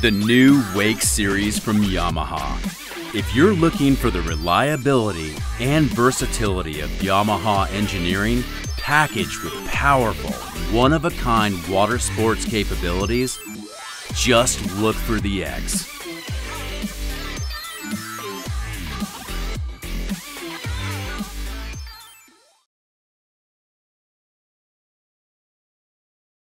the new Wake series from Yamaha. If you're looking for the reliability and versatility of Yamaha engineering packaged with powerful, one of a kind water sports capabilities, just look for the X.